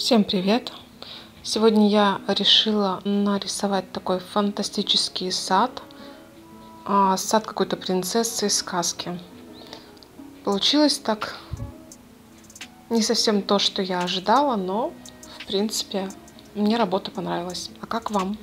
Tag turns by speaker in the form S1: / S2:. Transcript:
S1: Всем привет! Сегодня я решила нарисовать такой фантастический сад. А, сад какой-то принцессы из сказки. Получилось так не совсем то, что я ожидала, но в принципе мне работа понравилась. А как вам?